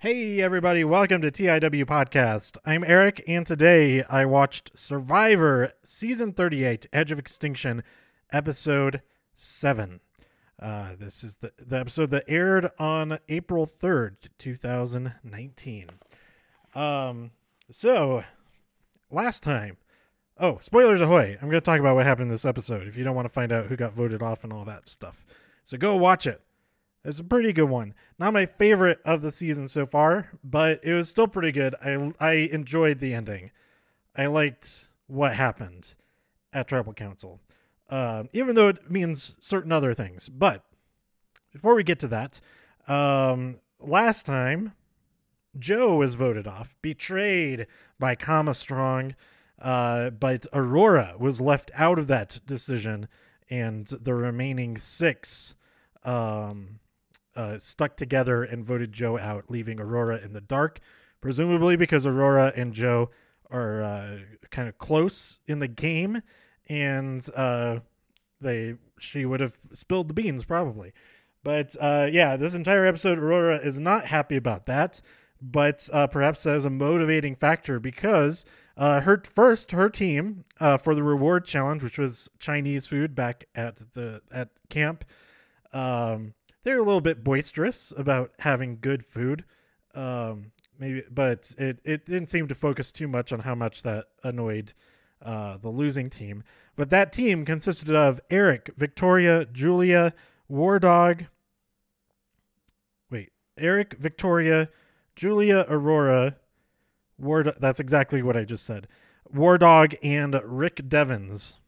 Hey, everybody, welcome to TIW Podcast. I'm Eric, and today I watched Survivor Season 38 Edge of Extinction, Episode 7. Uh, this is the, the episode that aired on April 3rd, 2019. Um, so, last time, oh, spoilers ahoy! I'm going to talk about what happened in this episode if you don't want to find out who got voted off and all that stuff. So, go watch it. It's a pretty good one. Not my favorite of the season so far, but it was still pretty good. I I enjoyed the ending. I liked what happened at Tribal Council, um, even though it means certain other things. But before we get to that, um, last time Joe was voted off, betrayed by Kama Strong, uh, but Aurora was left out of that decision, and the remaining six. Um, uh, stuck together and voted Joe out, leaving Aurora in the dark, presumably because Aurora and Joe are uh, kind of close in the game, and uh, they she would have spilled the beans probably. But uh, yeah, this entire episode, Aurora is not happy about that, but uh, perhaps that is a motivating factor because uh, her first her team for the reward challenge, which was Chinese food back at the at camp. Um, they're a little bit boisterous about having good food. Um, maybe, but it, it didn't seem to focus too much on how much that annoyed uh, the losing team. But that team consisted of Eric, Victoria, Julia, War Dog. Wait, Eric, Victoria, Julia, Aurora, War. That's exactly what I just said. War Dog and Rick Devens.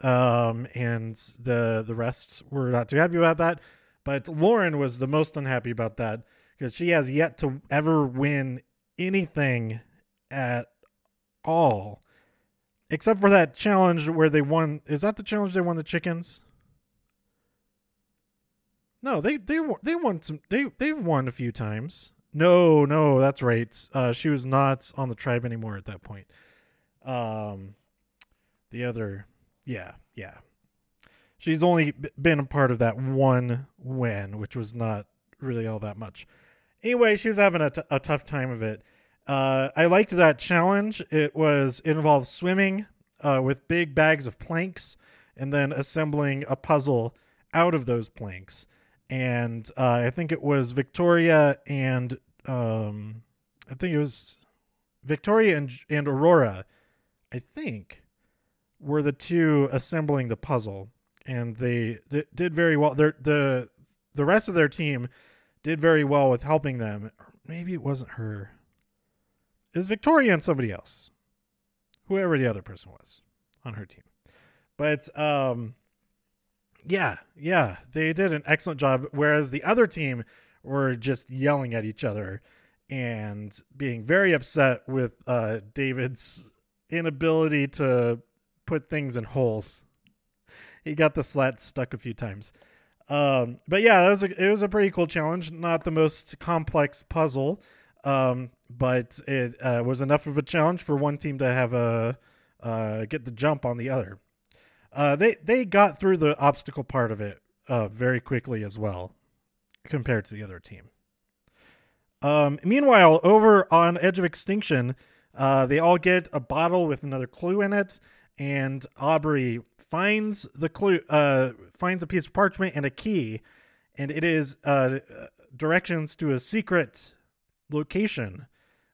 Um, and the the rest were not too happy about that. But Lauren was the most unhappy about that because she has yet to ever win anything at all. Except for that challenge where they won. Is that the challenge they won the chickens? No, they they they won some. They they've won a few times. No, no, that's right. Uh, she was not on the tribe anymore at that point. Um, the other, yeah, yeah she's only been a part of that one win, which was not really all that much. Anyway, she was having a, tough time of it. Uh, I liked that challenge. It was it involved swimming uh, with big bags of planks and then assembling a puzzle out of those planks. And uh, I think it was Victoria and um, I think it was Victoria and and Aurora. I think were the two assembling the puzzle and they d- did very well. Their the the rest of their team did very well with helping them. maybe it wasn't her. Is Victoria and somebody else, whoever the other person was on her team. But um, yeah, yeah, they did an excellent job. Whereas the other team were just yelling at each other and being very upset with uh, David's inability to put things in holes he got the slat stuck a few times. Um, but yeah, that was a, it was a pretty cool challenge. Not the most complex puzzle, um, but it uh, was enough of a challenge for one team to have a uh, get the jump on the other. Uh, they they got through the obstacle part of it uh, very quickly as well, compared to the other team. Um, meanwhile, over on Edge of Extinction, uh, they all get a bottle with another clue in it, and Aubry finds the clue, uh, finds a piece of parchment and a key, and it is uh, directions to a secret location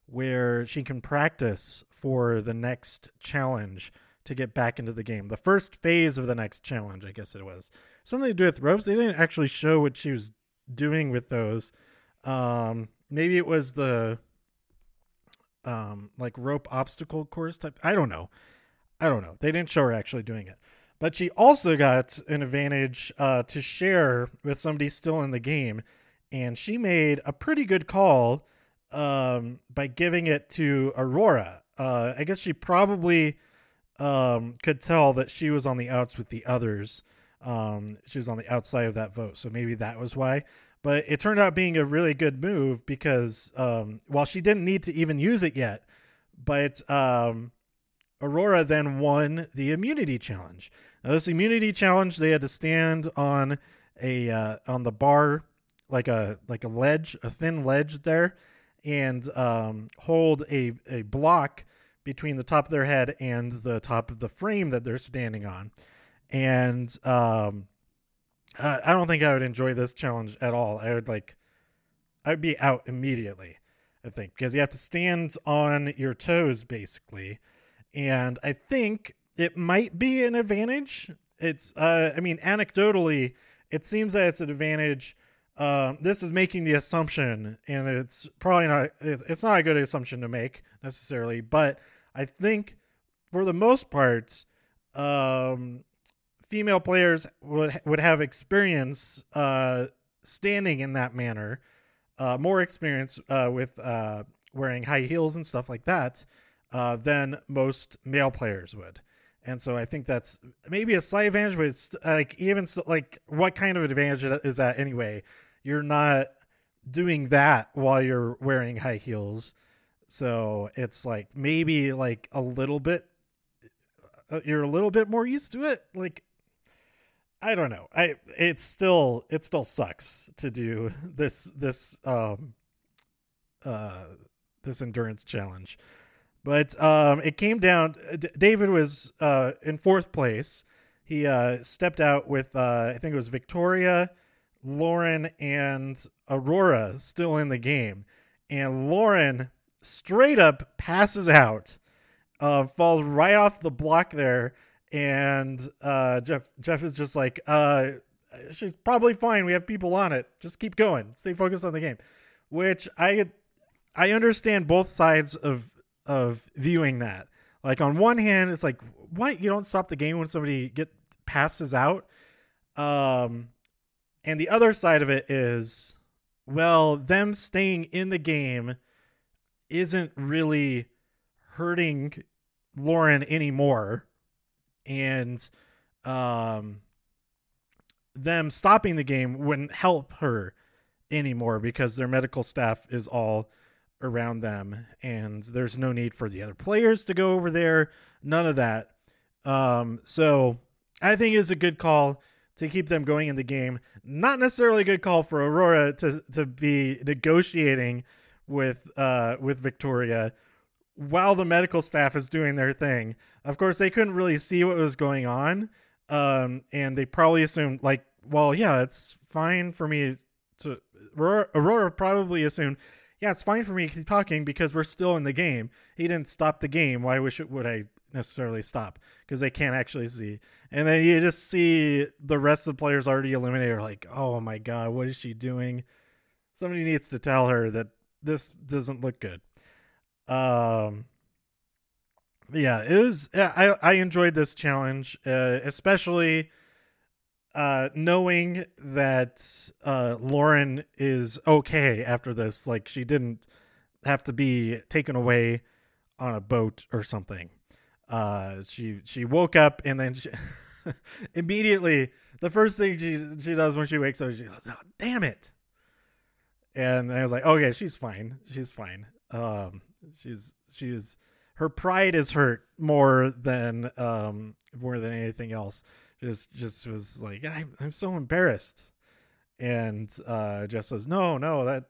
where she can practice for the next challenge to get back into the game. The first phase of the next challenge, I guess it was something to do with ropes. They didn't actually show what she was doing with those. Um, maybe it was the um like rope obstacle course type. I don't know. I don't know. They didn't show her actually doing it. But she also got an advantage uh, to share with somebody still in the game. And she made a pretty good call um, by giving it to Aurora. Uh, I guess she probably um, could tell that she was on the outs with the others. Um, she was on the outside of that vote. So maybe that was why. But it turned out being a really good move because um, while she didn't need to even use it yet, but um, Aurora then won the immunity challenge. Now, this immunity challenge, they had to stand on a uh, on the bar like a like a ledge, a thin ledge there, and um, hold a, a block between the top of their head and the top of the frame that they're standing on. And um, I don't think I would enjoy this challenge at all. I would like, I'd be out immediately, I think, because you have to stand on your toes basically. And I think it might be an advantage. It's, uh, I mean, anecdotally, it seems that it's an advantage. Um, this is making the assumption, and it's probably not. It's not a good assumption to make necessarily, but I think for the most part, um, female players would would have experience uh, standing in that manner, uh, more experience uh, with uh, wearing high heels and stuff like that uh, than most male players would. And so I think that's maybe a slight advantage, but it's like even like what kind of advantage is that anyway? You're not doing that while you're wearing high heels. So it's like maybe like a little bit uh, you're a little bit more used to it. Like I don't know. I it's still it still sucks to do this this um uh this endurance challenge. But um it came down D- David was uh in fourth place. He uh stepped out with uh I think it was Victoria, Lauren and Aurora still in the game. And Lauren straight up passes out, uh, falls right off the block there, and uh, Jeff Jeff is just like, uh, she's probably fine. We have people on it. Just keep going. Stay focused on the game. Which I I understand both sides of of viewing that. Like on one hand, it's like, what you don't stop the game when somebody get passes out. Um, and the other side of it is, well, them staying in the game isn't really hurting Lauren anymore. And um them stopping the game wouldn't help her anymore because their medical staff is all around them and there's no need for the other players to go over there none of that um so i think it's a good call to keep them going in the game not necessarily a good call for aurora to to be negotiating with uh with Victoria while the medical staff is doing their thing. Of course, they couldn't really see what was going on. Um and they probably assumed like, well, yeah, it's fine for me to Aurora, Aurora probably assumed, yeah, it's fine for me to keep talking because we're still in the game. He didn't stop the game. Why wish it would I necessarily stop? Because they can't actually see. And then you just see the rest of the players already eliminated. Like, oh my god, what is she doing? Somebody needs to tell her that this doesn't look good. Um, yeah, it was. I I enjoyed this challenge, uh, especially uh, knowing that uh, Lauren is okay after this. Like she didn't have to be taken away on a boat or something. Uh, she she woke up and then she immediately the first thing she she does when she wakes up, she goes, "Oh, damn it!" and I was like, okay, she's fine. She's fine. Um, she's she's her pride is hurt more than um more than anything else. Just just was like, I'm I'm so embarrassed. And uh Jeff says, No, no, that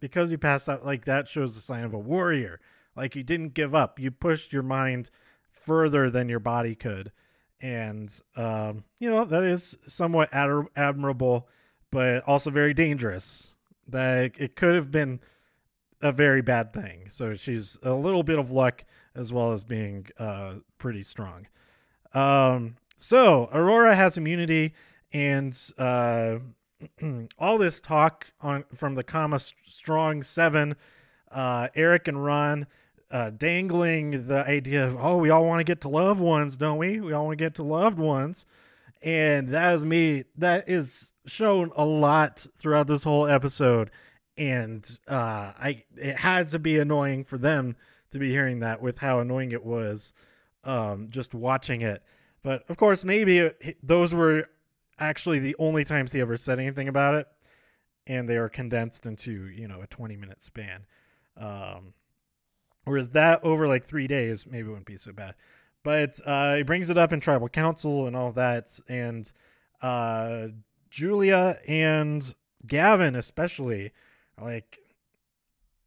because you passed out like that shows a sign of a warrior. Like you didn't give up. You pushed your mind further than your body could. And um, you know, that is somewhat ad- admirable, but also very dangerous that it could have been a very bad thing. So she's a little bit of luck as well as being uh, pretty strong. Um, so Aurora has immunity, and uh, all this talk on from the Kama Strong Seven, uh, Eric and Ron. Uh, dangling the idea of oh we all want to get to loved ones don't we we all want to get to loved ones and that is me that is shown a lot throughout this whole episode and uh i it had to be annoying for them to be hearing that with how annoying it was um just watching it. But of course maybe those were actually the only times he ever said anything about it and they are condensed into you know a 20 minute span. Um whereas that over like three days maybe wouldn't be so bad. But uh he brings it up in tribal council and all that and uh Julia and Gavin especially like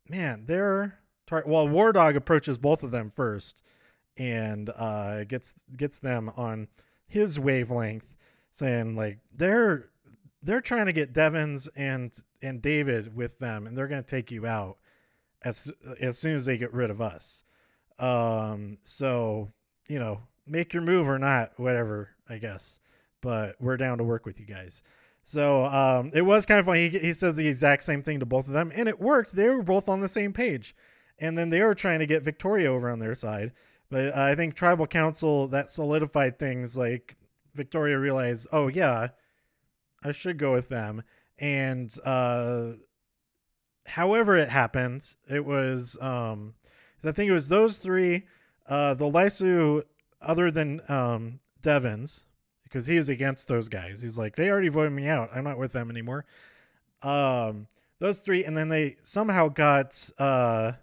man, they're tar- well. War Dog approaches both of them first, and uh, gets gets them on his wavelength, saying like they're they're trying to get Devens and and David with them, and they're going to take you out as as soon as they get rid of us. Um, so you know, make your move or not, whatever, I guess. But we're down to work with you guys. So um, it was kind of funny. He, he says the exact same thing to both of them, and it worked. They were both on the same page, and then they were trying to get Victoria over on their side. But I think Tribal Council that solidified things. Like Victoria realized, oh yeah, I should go with them. And uh, however it happened, it was um, I think it was those three. Uh, the Lesu, other than um, Devens, because he was against those guys. He's like, they already voted me out. I'm not with them anymore. Um, those three, and then they somehow got uh,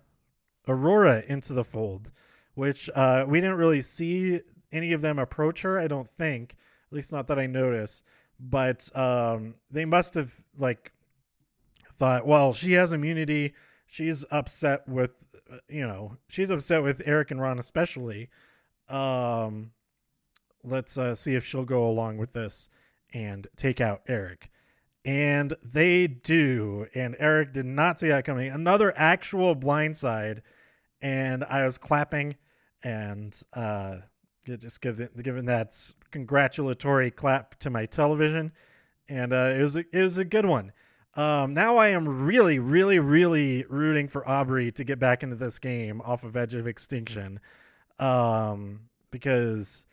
Aurora into the fold, which uh, we didn't really see any of them approach her. I don't think, at least not that I noticed. But um, they must have like thought, well, she has immunity. She's upset with, you know, she's upset with Eric and Ron especially. Um, let's uh, see if she'll go along with this and take out Eric. And they do. And Eric did not see that coming. Another actual blindside. And I was clapping and uh, just giving, giving that congratulatory clap to my television. And uh, it, was a, it was a good one. Um, now I am really, really, really rooting for Aubry to get back into this game off of Edge of Extinction. Um, because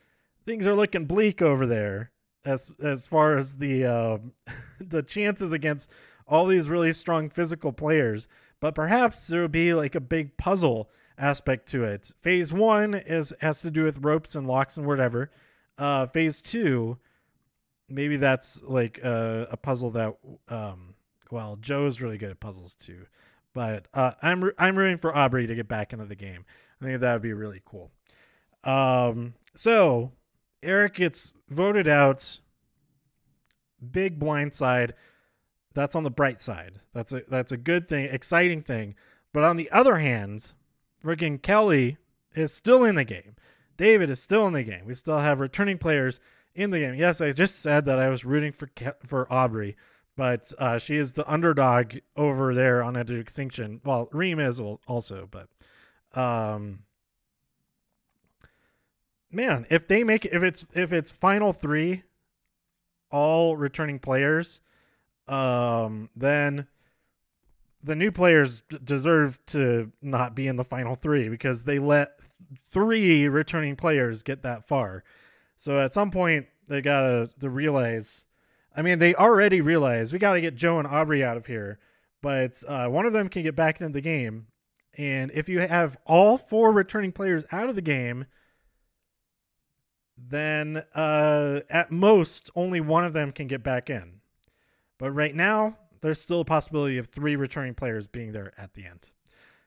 things are looking bleak over there as as far as the uh, the chances against all these really strong physical players. But perhaps there will be like a big puzzle aspect to it. Phase one is has to do with ropes and locks and whatever. Uh, phase two, maybe that's like a, a puzzle that um, well, Joe's really good at puzzles too. But uh, I'm I'm rooting for Aubry to get back into the game. I think that would be really cool. Um, so Eric gets voted out. Big blind side. That's on the bright side. That's a that's a good thing, exciting thing. But on the other hand, freaking Kelley is still in the game. David is still in the game. We still have returning players in the game. Yes, I just said that I was rooting for for Aubry, but uh, she is the underdog over there on Edge Extinction. Well, Reem is also, but um, man, if they make if it's if it's final three, all returning players, um, then the new players deserve to not be in the final three because they let three returning players get that far. So at some point they gotta the realize. I mean, they already realize we gotta get Joe and Aubry out of here, but uh, one of them can get back into the game. And if you have all four returning players out of the game, then uh, at most only one of them can get back in. But right now, there's still a possibility of three returning players being there at the end.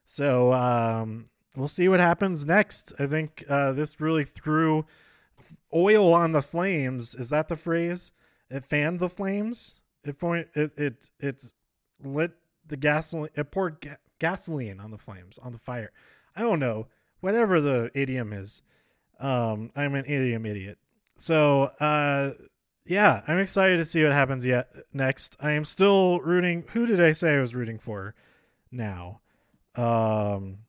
So um, we'll see what happens next. I think uh, this really threw oil on the flames. Is that the phrase? It fanned the flames. It point it it it lit the gasoline. It poured ga- gasoline on the flames on the fire. I don't know. Whatever the idiom is. Um, I'm an idiom idiot. So, uh, yeah, I'm excited to see what happens yet next. I am still rooting. Who did I say I was rooting for? Now, um,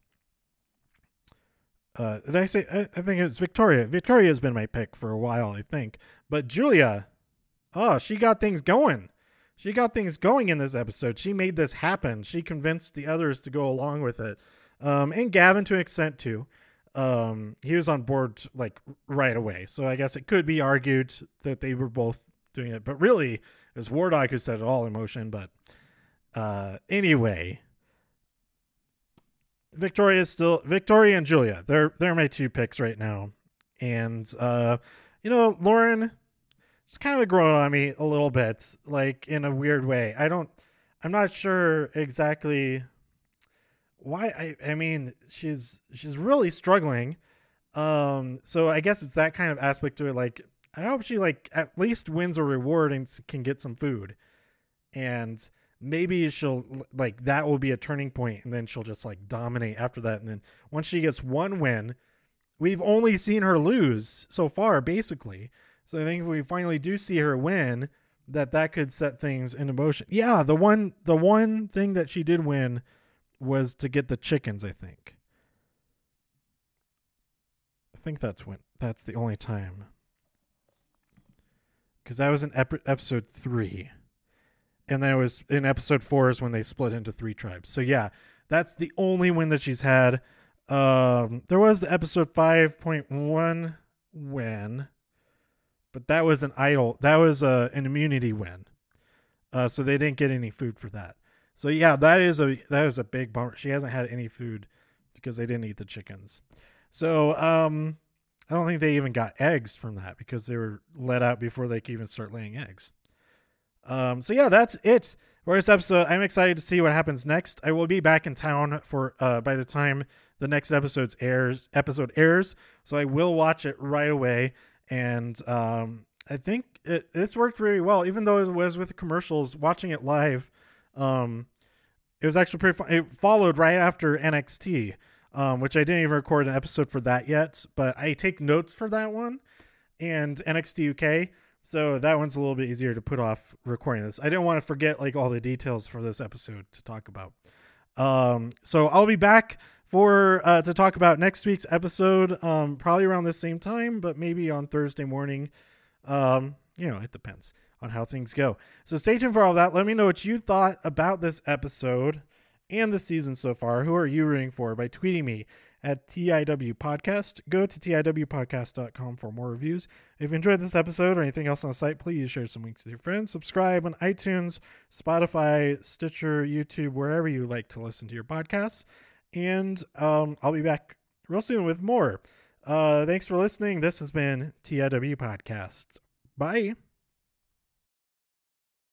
uh, did I say? I, I think it's Victoria. Victoria has been my pick for a while, I think. But Julia, oh, she got things going. She got things going in this episode. She made this happen. She convinced the others to go along with it, um, and Gavin to an extent too um, he was on board like right away. So I guess it could be argued that they were both doing it, but really it was War Dog who set it all in motion. But uh, anyway, Victoria is still Victoria and Julia. They're they're my two picks right now, and uh, you know Lauren, it's kind of grown on me a little bit, like in a weird way. I don't. I'm not sure exactly why I I mean she's she's really struggling. Um so I guess it's that kind of aspect to it like I hope she like at least wins a reward and can get some food. And maybe she'll like that will be a turning point and then she'll just like dominate after that and then once she gets one win we've only seen her lose so far basically so i think if we finally do see her win that that could set things into motion yeah the one the one thing that she did win was to get the chickens i think i think that's when that's the only time because that was in ep- episode three and then it was in episode four is when they split into three tribes. So yeah, that's the only win that she's had. Um, there was the episode five point one win, but that was an idol. That was a an immunity win. Uh, so they didn't get any food for that. So yeah, that is a that is a big bummer. She hasn't had any food because they didn't eat the chickens. So um, I don't think they even got eggs from that because they were let out before they could even start laying eggs. Um, so yeah, that's it for this episode. I'm excited to see what happens next. I will be back in town for uh, by the time the next episode's airs episode airs, so I will watch it right away. And um, I think it, this worked very well, even though it was with the commercials. Watching it live, um, it was actually pretty fun. It followed right after NXT, um, which I didn't even record an episode for that yet, but I take notes for that one and NXT UK. So that one's a little bit easier to put off recording this. I didn't want to forget like all the details for this episode to talk about. Um, so I'll be back for uh, to talk about next week's episode, um, probably around the same time, but maybe on Thursday morning. Um, you know, it depends on how things go. So stay tuned for all that. Let me know what you thought about this episode and the season so far. Who are you rooting for by tweeting me at TIW Podcast. Go to TIWpodcast.com for more reviews. If you enjoyed this episode or anything else on the site, please share some links with your friends. Subscribe on iTunes, Spotify, Stitcher, YouTube, wherever you like to listen to your podcasts. And um, I'll be back real soon with more. Uh, thanks for listening. This has been TIW Podcast. Bye.